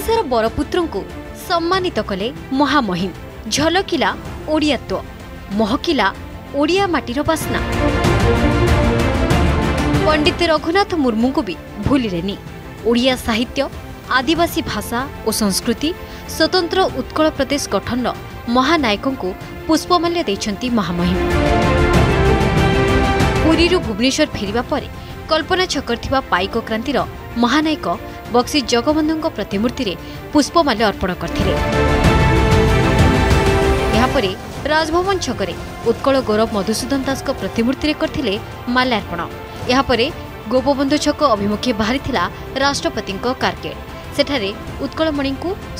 सम्मानित कले महामहिम झलकिला महकिला बास्ना पंडित रघुनाथ मुर्मुको ओडिया साहित्य आदिवासी भाषा संस्कृति स्वतंत्र उत्कल प्रदेश गठन र महानयक पुष्पमाल्यो महामहिम पु कल्पना छकर थापाकिर महानयक बक्सी बक्सि जगबन्धुमूर्तिर पुष्पमाल्य अर्पण गरिपवन छकरव मधुसूदन दासूर्तिर माल्यारर्पण यहाँ गोपबन्धु छक अभिमुखे बाह्र राष्ट्रपतिको कार्केट उत्कलमणि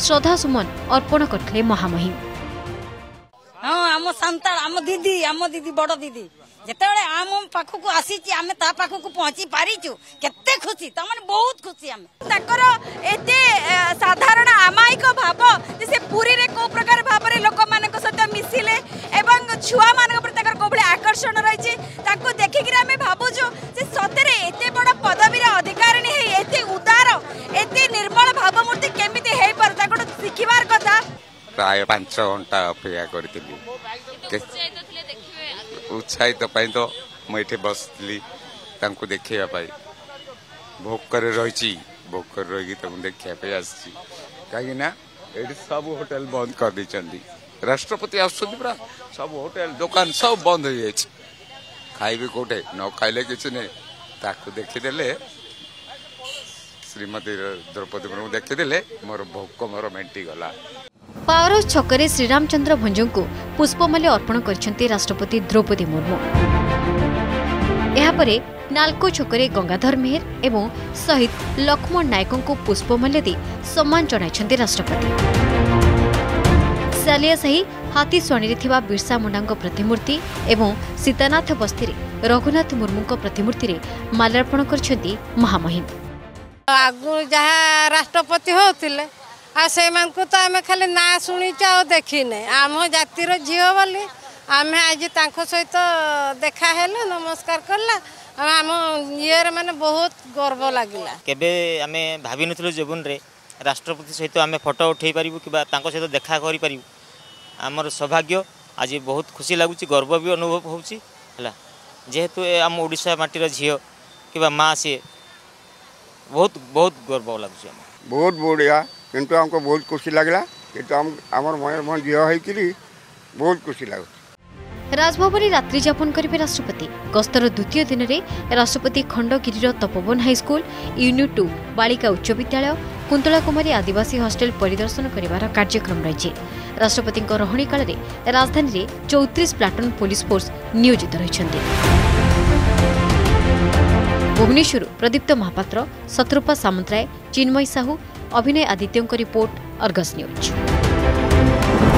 श्रद्धासुमन अर्पण गरिहामही আম পাখক আসিছি আমি তা পাখক পৌঁছি পারিছু কেতে খুশি তা মানে বহুত খুশি আমি তাঁকর এতে সাধারণ আমায়িক ভাব যে সে পুরীরে কেউ প্রকার ভাবে লোক মানক সহ মিশিলে এবং ছুয়া মানক প্রতি তাঁর কোভাবে আকর্ষণ রয়েছে তাঁকু দেখিকি আমি ভাবুছু যে সতরে এতে বড় পদবীর অধিকারিণী হয়ে এতে উদার এতে নির্মল ভাবমূর্তি কেমিতি হয়ে পারে তাঁকু শিখিবার কথা প্রায় পাঁচ ঘন্টা অপেক্ষা করেছিলি উৎসাহিত পাই তো ମୁଁ ଏଠି ବସିଥିଲି ତାଙ୍କୁ ଦେଖେଇବା ପାଇଁ ଭୋକରେ ରହିଛି ଭୋକରେ ରହିକି ତାଙ୍କୁ ଦେଖିବା ପାଇଁ ଆସିଛି କାହିଁକିନା ନା ଏଠି ସବୁ ହୋଟେଲ ବନ୍ଦ କରିଦେଇଛନ୍ତି ରାଷ୍ଟ୍ରପତି ଆସୁଛନ୍ତି ପୁରା ସବୁ ହୋଟେଲ ଦୋକାନ ସବୁ ବନ୍ଦ ହେଇଯାଇଛି ଖାଇବି କୋଉଠି ନ ଖାଇଲେ କିଛି ନାହିଁ ତାକୁ ଦେଖିଦେଲେ ଶ୍ରୀମତୀ ଦ୍ରୌପଦୀ ମୁର୍ମୁ ଦେଖିଦେଲେ ମୋର ଭୋକ ମୋର ମେଣ୍ଟିଗଲା ପାୱାର ଛକରେ ଶ୍ରୀରାମଚନ୍ଦ୍ର ଭଞ୍ଜଙ୍କୁ ପୁଷ୍ପମାଲ୍ୟ ଅର୍ପଣ କରିଛନ୍ତି ରାଷ୍ଟ୍ରପତି ଦ୍ରୌପଦୀ ମୁର୍ମୁ यहपर छक गंगाधर मेहर एवं शहीद लक्ष्मण नायक को पुष्पमाल्य सम्मान जन राष्ट्रपति सालियासाही हाथी शणी बिरसा मुंडा प्रतिमूर्ति सीतानाथ बस्ती रघुनाथ मुर्मू प्रतिमूर्ति माल्यार्पण कर महामहिम राष्ट्रपति हो से मैं खाली ना शुणी देखने आम जातिर झील बोली ଆମେ ଆଜି ତାଙ୍କ ସହିତ ଦେଖା ହେଲୁ ନମସ୍କାର କଲା ଆମ ଇଏରେ ମାନେ ବହୁତ ଗର୍ବ ଲାଗିଲା କେବେ ଆମେ ଭାବିନଥିଲୁ ଜୀବନରେ ରାଷ୍ଟ୍ରପତି ସହିତ ଆମେ ଫଟୋ ଉଠାଇ ପାରିବୁ କିମ୍ବା ତାଙ୍କ ସହିତ ଦେଖା କରିପାରିବୁ ଆମର ସୌଭାଗ୍ୟ ଆଜି ବହୁତ ଖୁସି ଲାଗୁଛି ଗର୍ବ ବି ଅନୁଭବ ହେଉଛି ହେଲା ଯେହେତୁ ଏ ଆମ ଓଡ଼ିଶା ମାଟିର ଝିଅ କିମ୍ବା ମାଆ ସିଏ ବହୁତ ବହୁତ ଗର୍ବ ଲାଗୁଛି ଆମ ବହୁତ ବଢ଼ିଆ କିନ୍ତୁ ଆମକୁ ବହୁତ ଖୁସି ଲାଗିଲା କିନ୍ତୁ ଆମ ଆମର ମୟୂରଭଞ୍ଜ ଝିଅ ହେଇକିରି ବହୁତ ଖୁସି ଲାଗୁଛି ରାଜଭବନରେ ରାତ୍ରିଯାପନ କରିବେ ରାଷ୍ଟ୍ରପତି ଗସ୍ତର ଦ୍ୱିତୀୟ ଦିନରେ ରାଷ୍ଟ୍ରପତି ଖଣ୍ଡଗିରିର Tapoban high school unit two ବାଳିକା ଉଚ୍ଚ ବିଦ୍ୟାଳୟ କୁନ୍ତଳାକୁମାରୀ ଆଦିବାସୀ ହଷ୍ଟେଲ ପରିଦର୍ଶନ କରିବାର କାର୍ଯ୍ୟକ୍ରମ ରହିଛି ରାଷ୍ଟ୍ରପତିଙ୍କ ରହଣି କାଳରେ ରାଜଧାନୀରେ ଚୌତିରିଶ ପ୍ଲାଟୁନ୍ ପୋଲିସ ଫୋର୍ସ ନିୟୋଜିତ ରହିଛନ୍ତି ଭୁବନେଶ୍ୱରରୁ ପ୍ରଦୀପ୍ତ ମହାପାତ୍ର ସତ୍ରପା ସାମନ୍ତରାୟ ଚିନ୍ମୟୀ ସାହୁ ଅଭିନୟ ଆଦିତ୍ୟଙ୍କ ରିପୋର୍ଟ ଅର୍ଗସ ନ୍ୟୁଜ୍